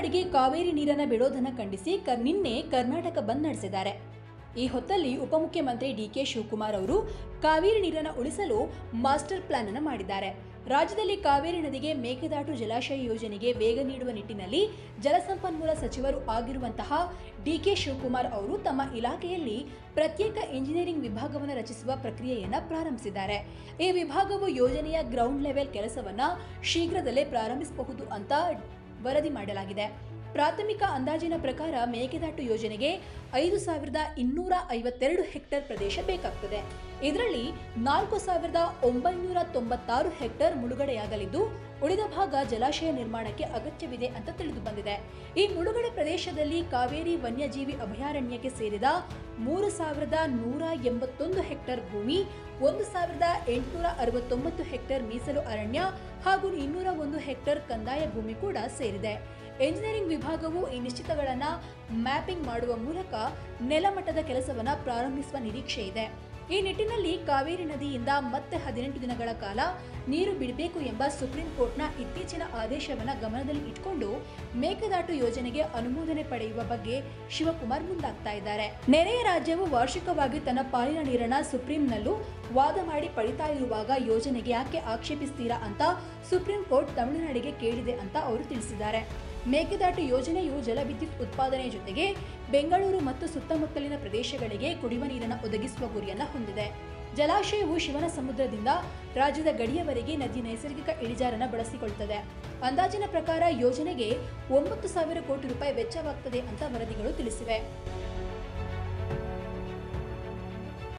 ತಮಿಳುನಾಡಿಗೆ ಕಾವೇರಿ ನೀರನ್ನು ಬಿಡೋದನ್ನು ಖಂಡಿಸಿ ಕ ನಿನ್ನೆ ಕರ್ನಾಟಕ ಬಂದ್ ನಡೆಸಿದ್ದಾರೆ. ಈ ಹೊತ್ತಲ್ಲಿ ಉಪಮುಖ್ಯಮಂತ್ರಿ ಡಿ ಕೆ ಶಿವಕುಮಾರ್ ಅವರು ಕಾವೇರಿ ನೀರನ್ನು ಉಳಿಸಲು ಮಾಸ್ಟರ್ ಪ್ಲಾನ್ ಅನ್ನು ಮಾಡಿದ್ದಾರೆ. ರಾಜ್ಯದಲ್ಲಿ ಕಾವೇರಿ ನದಿಗೆ ಮೇಕೆದಾಟು ಜಲಾಶಯ ಯೋಜನೆಗೆ ವೇಗ ನೀಡುವ ನಿಟ್ಟಿನಲ್ಲಿ ಜಲಸಂಪನ್ಮೂಲ ಸಚಿವರು ಆಗಿರುವಂತಹ ಡಿ ಕೆ ಶಿವಕುಮಾರ್ ಅವರು ತಮ್ಮ ಇಲಾಖೆಯಲ್ಲಿ ಪ್ರತ್ಯೇಕ ಇಂಜಿನಿಯರಿಂಗ್ ವಿಭಾಗವನ್ನು ರಚಿಸುವ ಪ್ರಕ್ರಿಯೆಯನ್ನು ಪ್ರಾರಂಭಿಸಿದ್ದಾರೆ. ಈ ವಿಭಾಗವು ಯೋಜನೆಯ ಗ್ರೌಂಡ್ ಲೆವೆಲ್ ಕೆಲಸವನ್ನು ಶೀಘ್ರದಲ್ಲೇ ಪ್ರಾರಂಭಿಸಬಹುದು ಅಂತ ವರದಿ ಮಾಡಲಾಗಿದೆ. ಪ್ರಾಥಮಿಕ ಅಂದಾಜಿನ ಪ್ರಕಾರ ಮೇಕೆದಾಟು ಯೋಜನೆಗೆ ಐದು ಸಾವಿರದ ಇನ್ನೂರ ಐವತ್ತೆರಡು ಹೆಕ್ಟೇರ್ ಪ್ರದೇಶ ಬೇಕಾಗ್ತದೆ. ಇದರಲ್ಲಿ ನಾಲ್ಕು ಸಾವಿರದ ಒಂಬೈನೂರ ತೊಂಬತ್ತಾರು ಹೆಕ್ಟೇರ್ ಮುಳುಗಡೆಯಾಗಲಿದ್ದು, ಉಳಿದ ಭಾಗ ಜಲಾಶಯ ನಿರ್ಮಾಣಕ್ಕೆ ಅಗತ್ಯವಿದೆ ಅಂತ ತಿಳಿದು ಬಂದಿದೆ. ಈ ಮುಳುಗಡೆ ಪ್ರದೇಶದಲ್ಲಿ ಕಾವೇರಿ ವನ್ಯಜೀವಿ ಅಭಯಾರಣ್ಯಕ್ಕೆ ಸೇರಿದ ಮೂರು ಸಾವಿರದ ನೂರ ಎಂಬತ್ತೊಂದು ಹೆಕ್ಟೇರ್ ಭೂಮಿ, ಒಂದು ಸಾವಿರದ ಎಂಟುನೂರ ಅರವತ್ತೊಂಬತ್ತು ಹೆಕ್ಟೇರ್ ಮೀಸಲು ಅರಣ್ಯ ಹಾಗೂ ಇನ್ನೂರ ಒಂದು ಹೆಕ್ಟೇರ್ ಕಂದಾಯ ಭೂಮಿ ಕೂಡ ಸೇರಿದೆ. ಎಂಜಿನಿಯರಿಂಗ್ ವಿಭಾಗವು ಈ ನಿಶ್ಚಿತಗಳನ್ನು ಮ್ಯಾಪಿಂಗ್ ಮಾಡುವ ಮೂಲಕ ನೆಲಮಟ್ಟದ ಕೆಲಸವನ್ನು ಪ್ರಾರಂಭಿಸುವ ನಿರೀಕ್ಷೆ ಇದೆ. ಈ ನಿಟ್ಟಿನಲ್ಲಿ ಕಾವೇರಿ ನದಿಯಿಂದ ಮತ್ತೆ ಹದಿನೆಂಟು ದಿನಗಳ ಕಾಲ ನೀರು ಬಿಡಬೇಕು ಎಂಬ ಸುಪ್ರೀಂ ಕೋರ್ಟ್ನ ಇತ್ತೀಚಿನ ಆದೇಶವನ್ನು ಗಮನದಲ್ಲಿ ಇಟ್ಕೊಂಡು ಮೇಕೆದಾಟು ಯೋಜನೆಗೆ ಅನುಮೋದನೆ ಪಡೆಯುವ ಬಗ್ಗೆ ಶಿವಕುಮಾರ್ ಮುಂದಾಗ್ತಾ ಇದ್ದಾರೆ. ನೆರೆಯ ರಾಜ್ಯವು ವಾರ್ಷಿಕವಾಗಿ ತನ್ನ ಪಾಲಿನ ನೀರನ್ನು ಸುಪ್ರೀಂನಲ್ಲೂ ವಾದ ಮಾಡಿ ಪಡಿತಾ ಇರುವಾಗ ಯೋಜನೆಗೆ ಯಾಕೆ ಆಕ್ಷೇಪಿಸ್ತೀರಾ ಅಂತ ಸುಪ್ರೀಂ ಕೋರ್ಟ್ ತಮಿಳುನಾಡಿಗೆ ಕೇಳಿದೆ ಅಂತ ಅವರು ತಿಳಿಸಿದ್ದಾರೆ. ಮೇಕೆದಾಟು ಯೋಜನೆಯು ಜಲವಿದ್ಯುತ್ ಉತ್ಪಾದನೆ ಜೊತೆಗೆ ಬೆಂಗಳೂರು ಮತ್ತು ಸುತ್ತಮುತ್ತಲಿನ ಪ್ರದೇಶಗಳಿಗೆ ಕುಡಿಯುವ ನೀರನ್ನು ಒದಗಿಸುವ ಗುರಿಯನ್ನು ಹೊಂದಿದೆ. ಜಲಾಶಯವು ಶಿವನ ಸಮುದ್ರದಿಂದ ರಾಜ್ಯದ ಗಡಿಯವರೆಗೆ ನದಿ ನೈಸರ್ಗಿಕ ಇಳಿಜಾರನ್ನು ಬಳಸಿಕೊಳ್ಳುತ್ತದೆ ಅಂದಾಜಿನ ಪ್ರಕಾರ ಯೋಜನೆಗೆ ಒಂಬತ್ತು ಸಾವಿರ ಕೋಟಿ ರೂಪಾಯಿ ವೆಚ್ಚವಾಗ್ತದೆ ಅಂತ ವರದಿಗಳು ತಿಳಿಸಿವೆ.